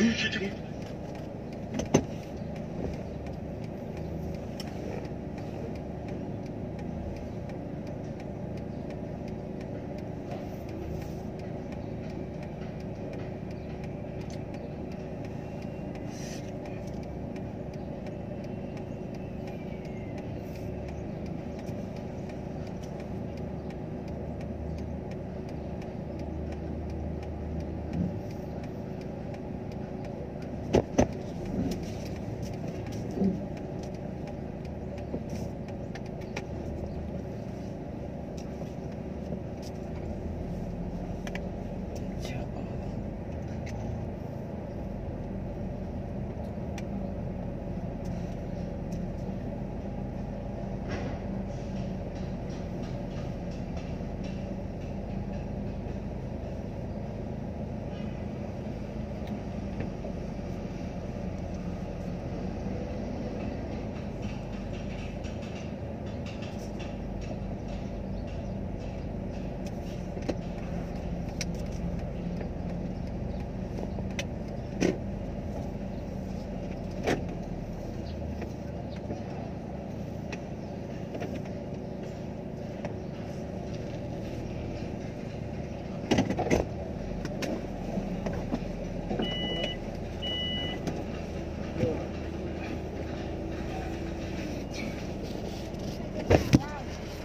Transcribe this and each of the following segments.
you...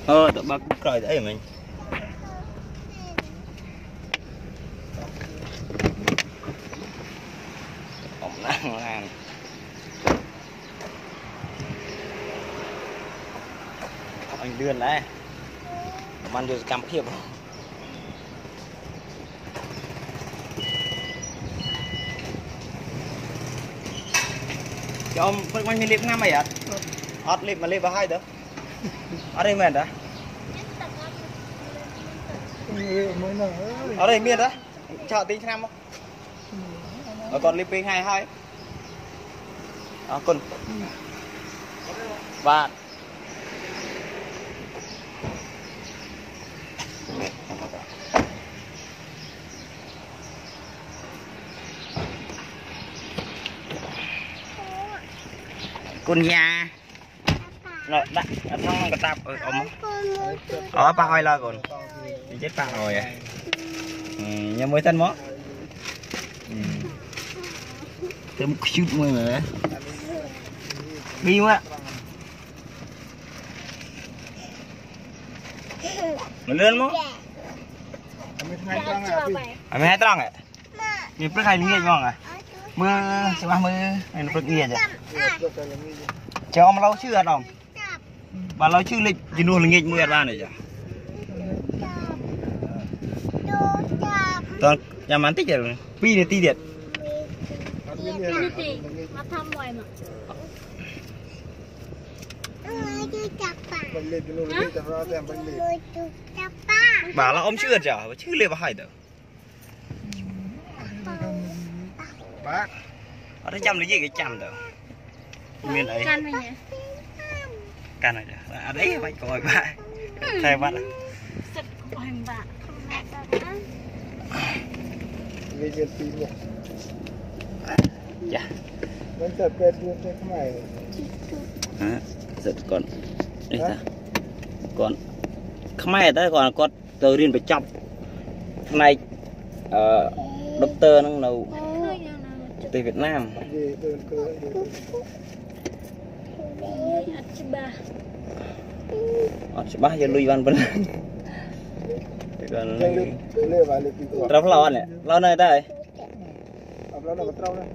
ờ tao bắt còi đấy mình ông đang làm anh đưa đấy បានយកសកម្មភាពហ្នឹងខ្ញុំព្រឹកមិញមានលេបងាំអីអត់អត់លេបមកលេបឲ្យហើយទៅអត់ទេមែនតាអត់ទេមានតាឆោតទីឆ្នាំមកអត់គាត់លេបពេកហើយហើយអរគុណបាទគុណយ៉ាឡដាក់ក្នុងកតាប់អើអ៊ំអូប៉ះអុយឡើកូននិយាយប៉ះអុយញ៉ាំមួយសិនមកទៅខ្ជូតមួយមើលមីមកមកលឿនមកអមេថ្ងៃត្រង់អមេថ្ងៃត្រង់ហ៎មានព្រឹកហើយល្ងាចហ្មងហ៎ mưa ba mươi này nó cực nghề chứ cho ông lâu chưa đồng bà lâu chưa lịch thì là nghịch mưa ra này chứ toàn nhà mắn tích rồi pi này ti điện bà là ông chưa chả chưa liệp hại đâu បាទអត់ចាំនិយាយគេចាំទៅមានអីកាន់វិញកាន់អីអត់អីបាច់ក៏ឲ្យបាទខែវត្តសិតឲ្យបាទវាយកពីមកចាមិនទៅពេលយូរទេខ្មែរហ៎សិតគាត់នេះតាគាត់ខ្មែរតែគាត់គាត់ទៅរៀនបញ្ចប់ផ្នែកអឺដុកទ័រហ្នឹងនៅទេសវៀតណាមនិយាយដូចគឺអត់ច្បាស់អត់ច្បាស់យកលុយបានប៉ុណ្ណាបានលុយលុយបានលុយពីគាត់ត្រូវផ្លោអត់នេះផ្លោនៅតែអត់ផ្លោនៅក៏ត្រូវដែរ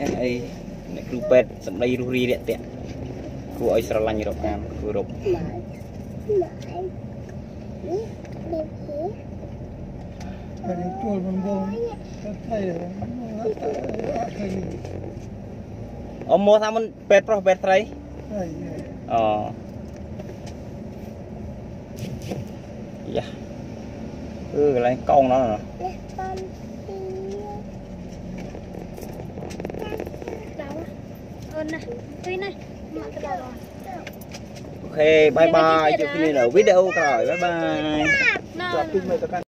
អេអីអ្នកគ្រូពេទ្យសម្ដីរុះរីរាក់តាក់គួរឲ្យស្រឡាញ់រកតាមគួររក per il tuo buon ông mua tham ăn bẹt pro bẹt trái ờ dạ ừ cái này con nó nè ok bye bye chúc video video rồi bye bye